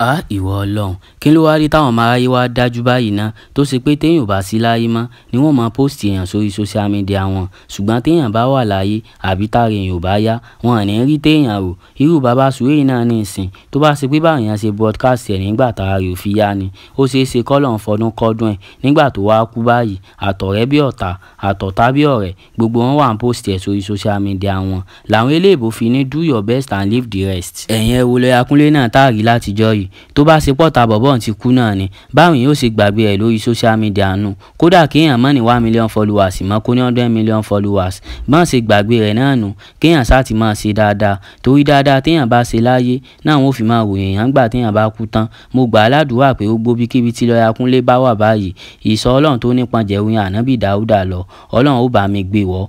á ìwọ ọlọ́run kí ló wá rí táwọn ọmọ aráyé wá dájú báyìí ná? Tó ṣe pé téèyàn bá sí láyé mọ́ ni wọ́n máa post èèyàn sórí social media wọn. Ṣùgbọ́n téèyàn bá wà láyé àbí tára èèyàn ò bá yá wọn ò ní rí téèyàn rò. Irú bàbá sùwéyì náà ní ìsìn tó bá ṣe pé báwọn ṣe broadcast ẹ̀ nígbà tára rẹ̀ ò fi yá ni ó ṣeé ṣe kọ́lọ̀ ń fọdún kọ́dún ẹ̀. Nígbà tó wá kú báyìí àtọ̀rẹ́ bí ọ̀tá àtọ̀tá bí post ẹ̀ sórí social media wọn. Làwọn eléèbó do your best and leave the rest. ẹ̀yin ẹ wo lọ́ọ́ akúnlé náà táàrí látijọ́ yìí tó bá ṣe pọ́ta bọ̀bọ̀ ti kú náà ni. Báwọn yóò ṣe gbàgbé ẹ̀ lórí social media nù? Kódà kéèyàn mọ́ ní one million followers mọ́ kó ní hundred million followers. Bọ́n ṣe gbàgbé rẹ̀ náà nù. Kéèyàn sá ti máa ṣe dáadáa. Torí dáadáa téèyàn bá ṣe láyé náà wọ́n fi máa ròyìn yàn gbà téèyàn bá kú tán. Mo gbà á ládùúrà pé ó gbóbi kíbi tí lọ́ọ́ akúnlé bá wà báyìí. Ìsọ ọlọ́run tó nípọn jẹ̀wé ànábì dáúdà lọ. Ọlọ́run ó bá mi gbé wọ́